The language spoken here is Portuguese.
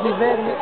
viver. Né?